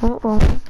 Oh oh.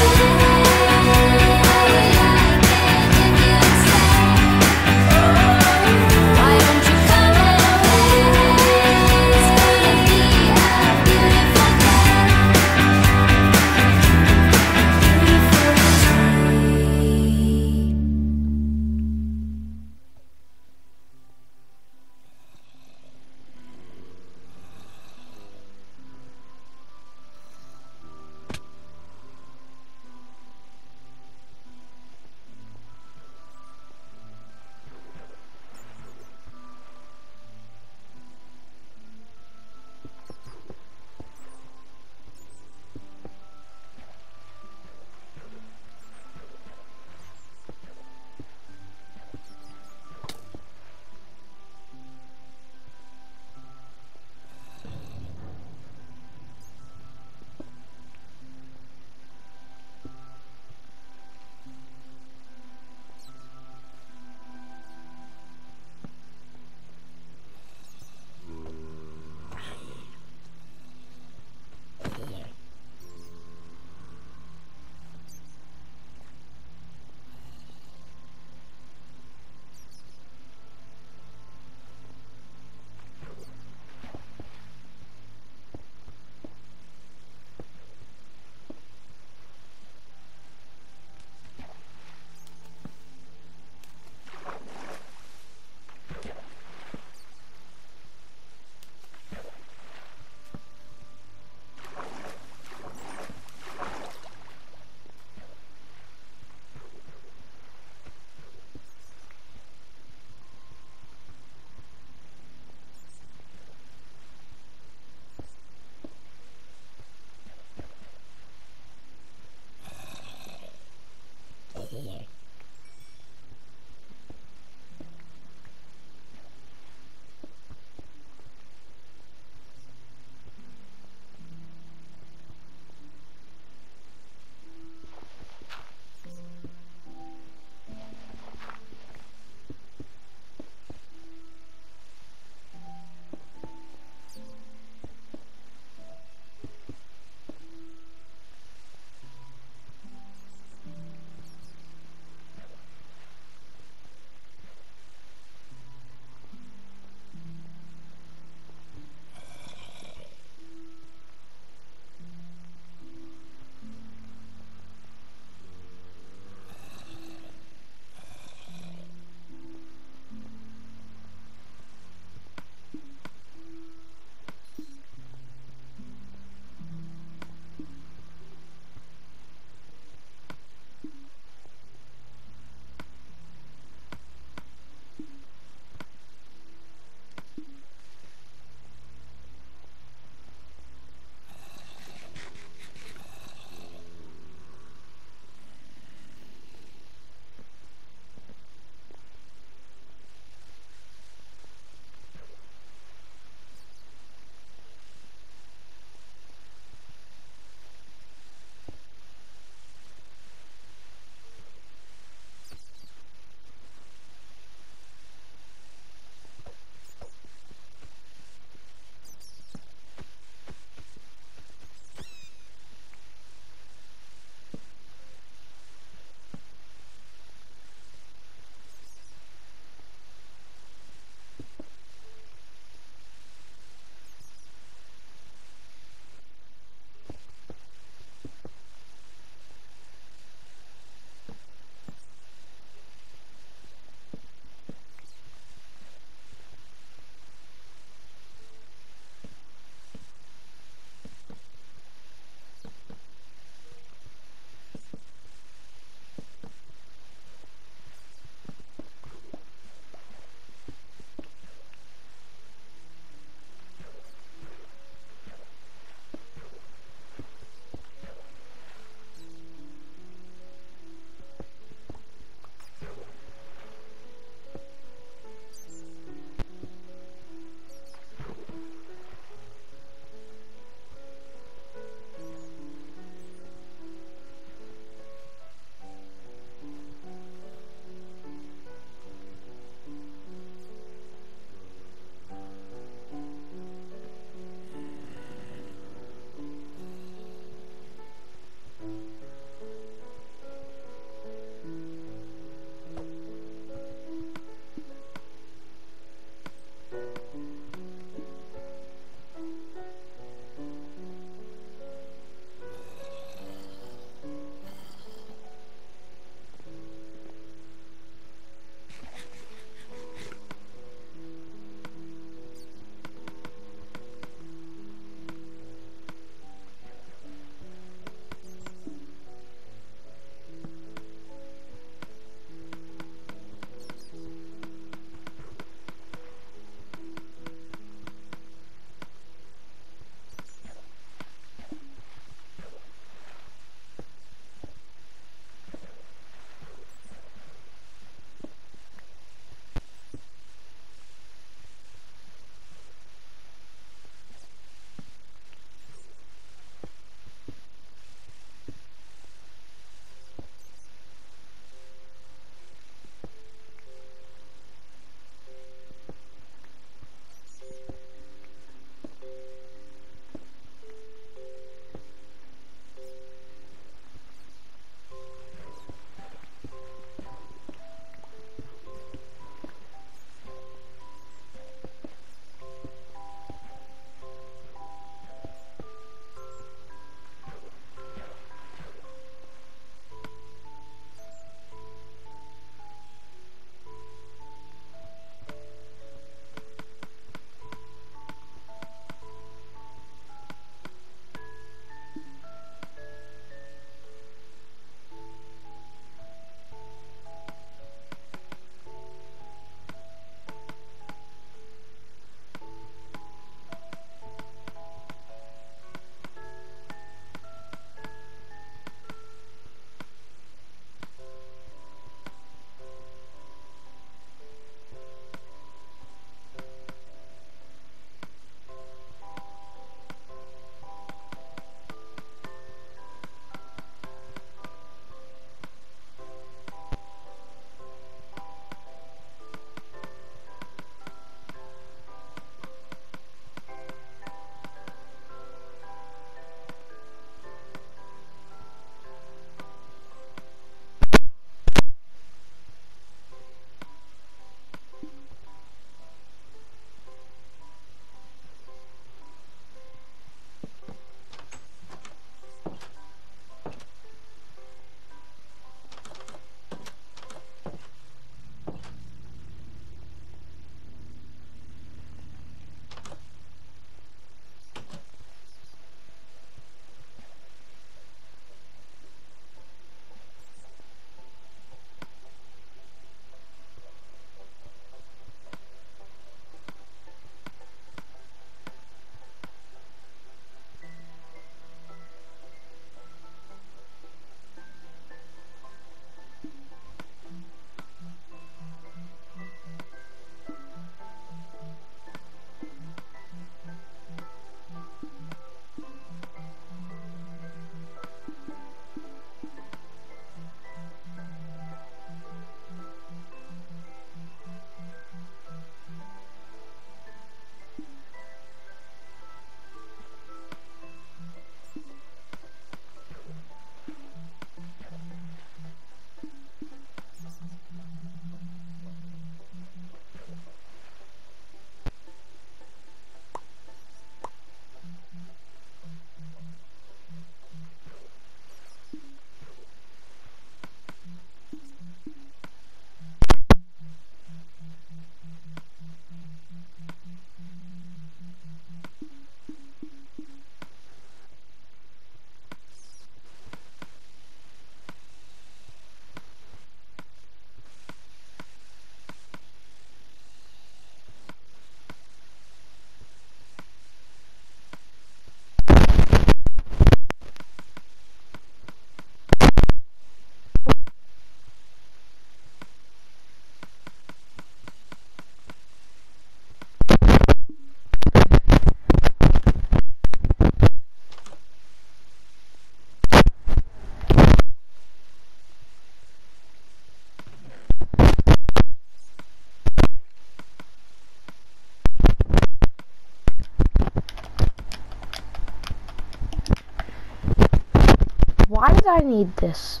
I need this?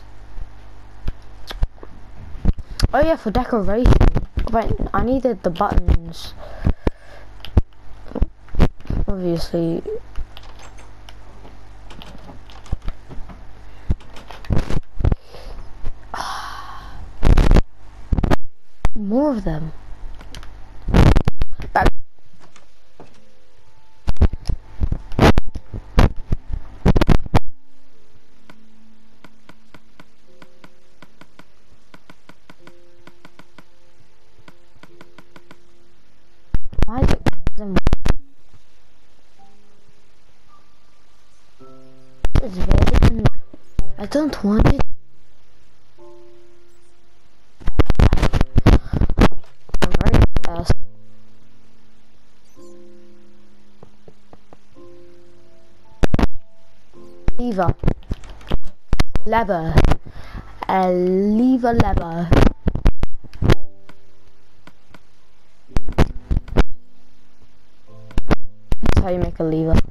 Oh yeah, for decoration. Right, I needed the buttons. Obviously. More of them. Don't want it. Very fast. Lever. Lever. A lever lever. That's how you make a lever.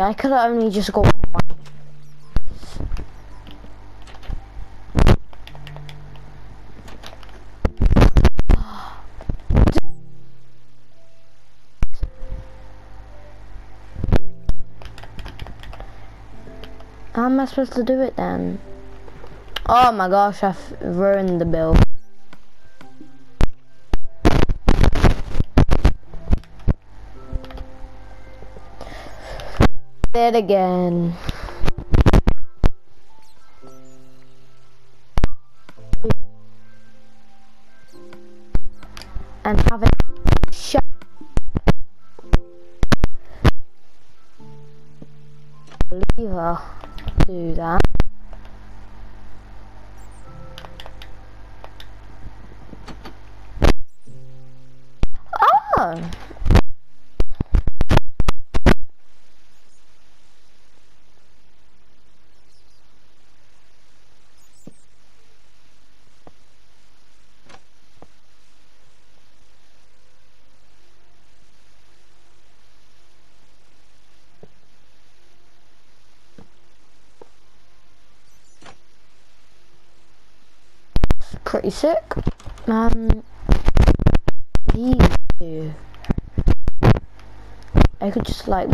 I could only just got one. How am I supposed to do it then? Oh my gosh, I've ruined the bill. It again. And have it shut. Lever do that. Oh. Pretty sick. Um, these two. I could just like.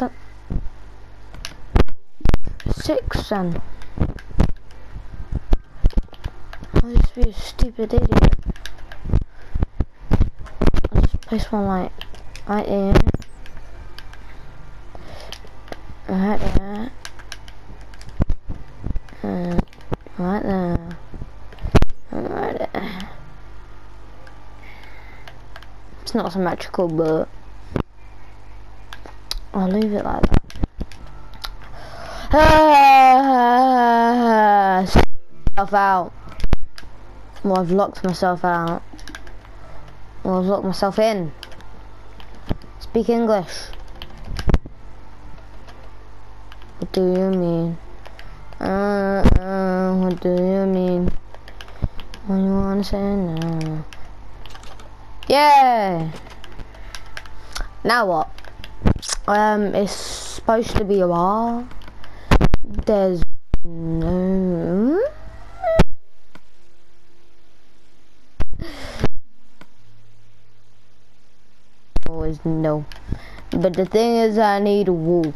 Ta. Six then. I'll just be a stupid idiot. I'll just place one like right there. Right there. And right there. And right there. It's not symmetrical, but I'll leave it like that. Ah, myself out. Well, I've locked myself out. Well, I've locked myself in. Speak English. What do you mean? Uh, uh, what do you mean? What do you want to say now? Yeah! Now what? Um, it's supposed to be a bar. There's no... Always no. But the thing is, I need wool.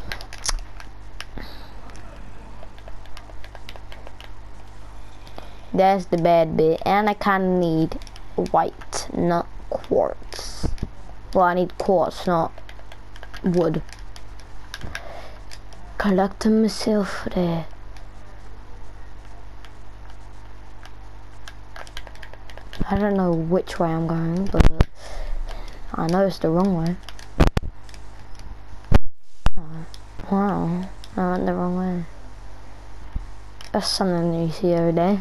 That's the bad bit. And I kinda need white, not quartz. Well, I need quartz, not wood. Collecting myself there. I don't know which way I'm going, but I know it's the wrong way. Oh, wow, I went the wrong way. That's something you see every day.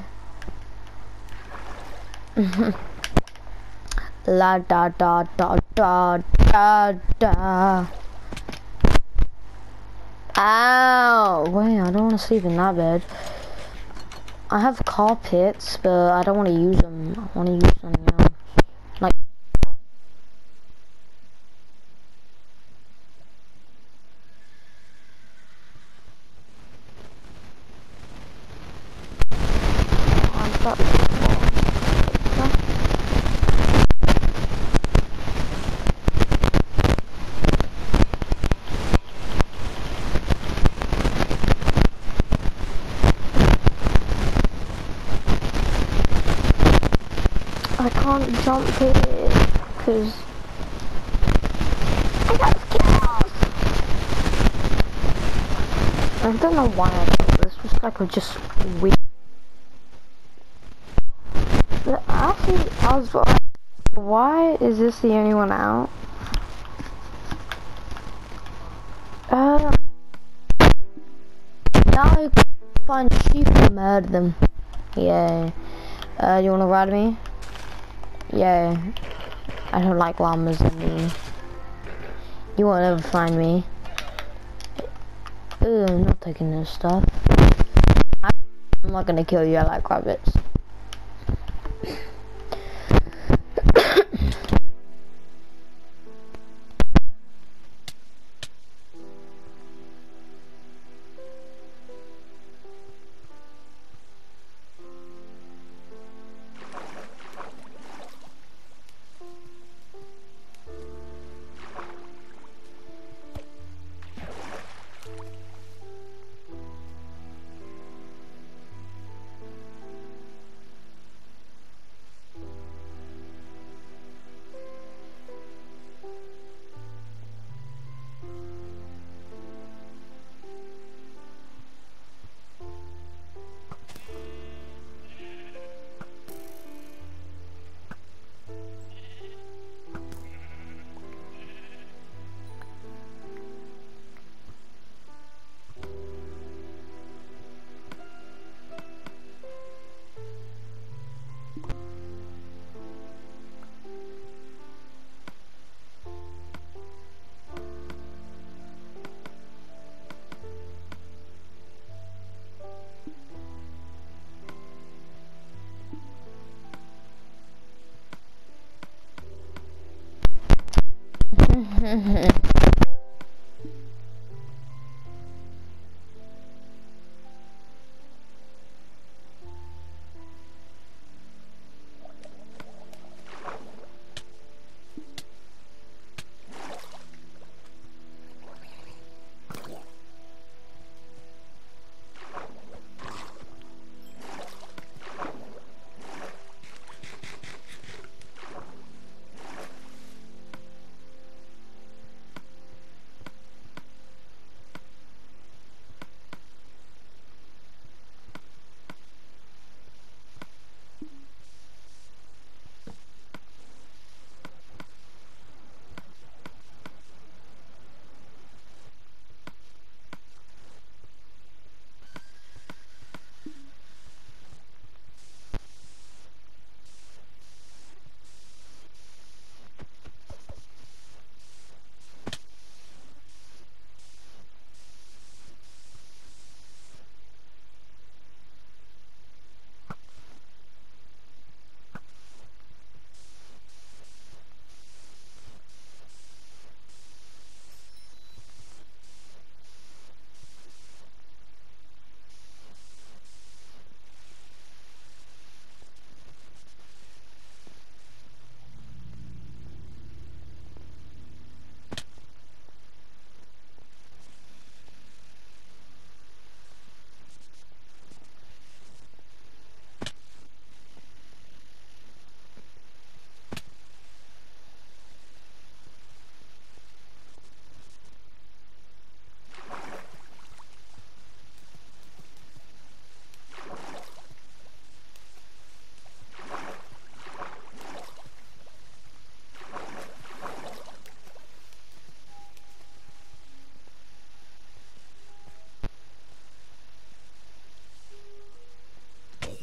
La da da da da da da. Ow! Wait, I don't want to sleep in that bed. I have carpets, but I don't want to use them. I want to use something else. Like. I can't jump it because I got skills. I don't know why I did this. Was like a just weird. Actually, I was. Why is this the only one out? Uh. Now I find sheep and murder them. Yeah. Uh, you wanna ride me? Yeah, I don't like llamas and me. You won't ever find me. Ugh, I'm not taking this stuff. I'm not gonna kill you, I like rabbits.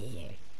here.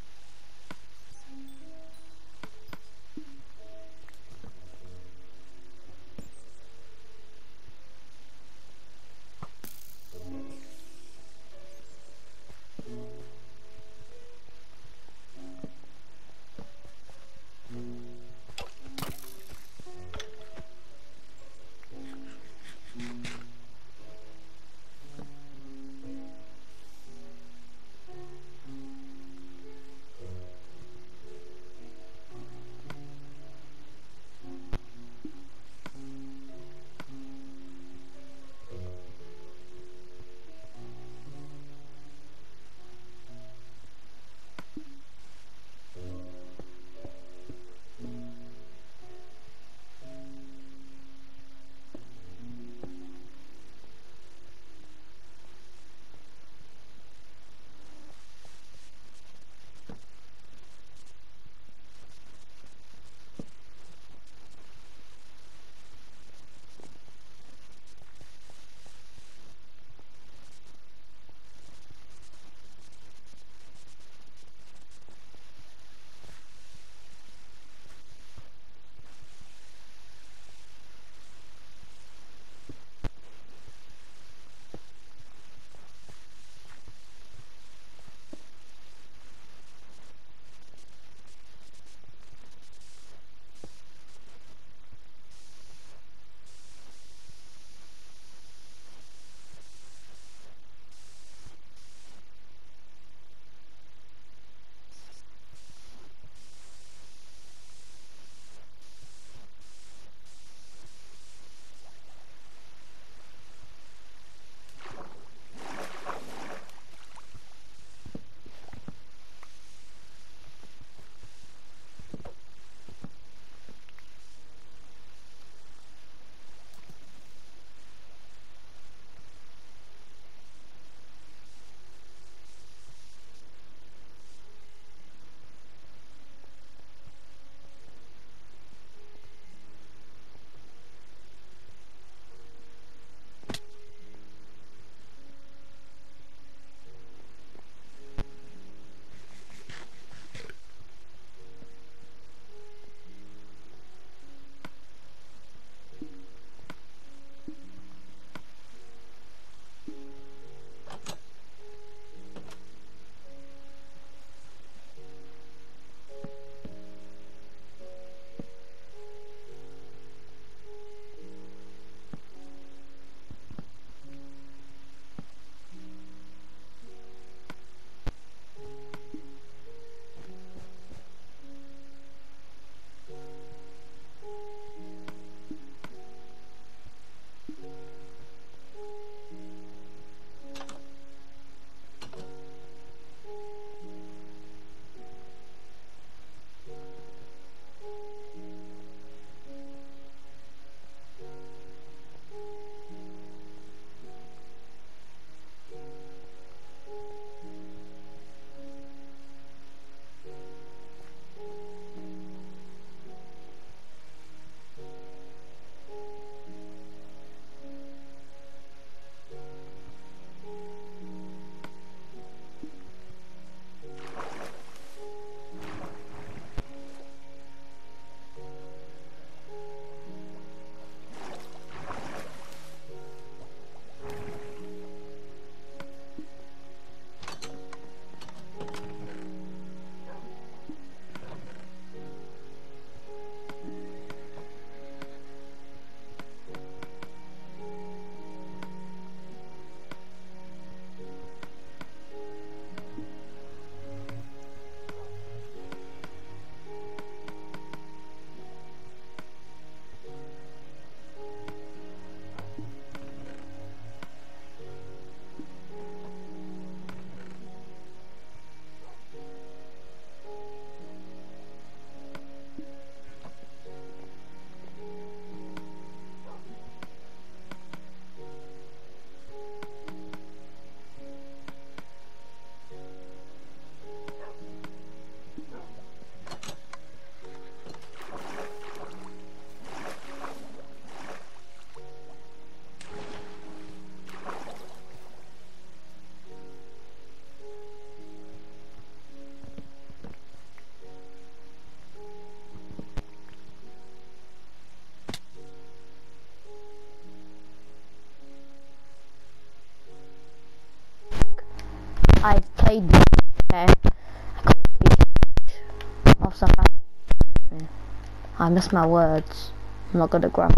Miss my words. I'm not good at grammar.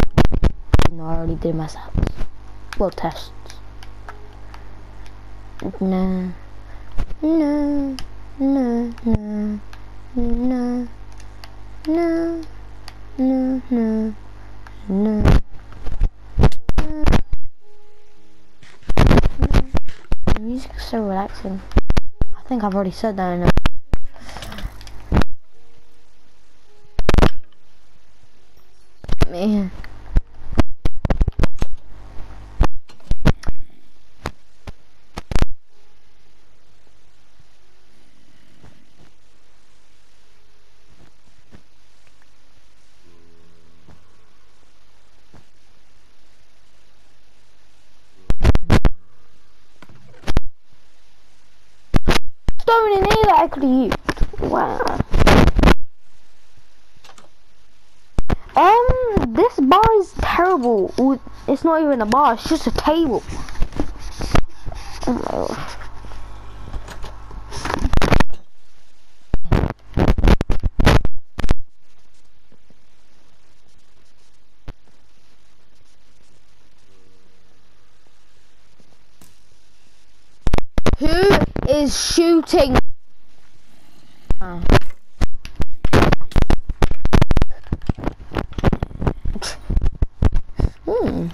I already did my sets. Well, tests. No. No. No. No. No. No. No. No. No. The music is so relaxing. I think I've already said that enough. That I could have used. Wow. Um, this bar is terrible. It's not even a bar, it's just a table. Oh. Who is shooting? Oh. Hmm.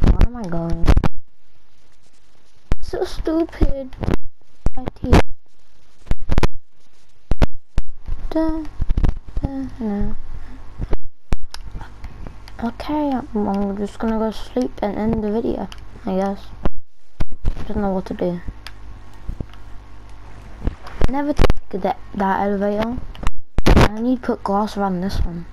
Where am I going? So stupid. IT. Da, da, da. Okay, I'm, I'm just gonna go sleep and end the video, I guess. Don't know what to do. Never take that, that elevator. I need to put glass around this one.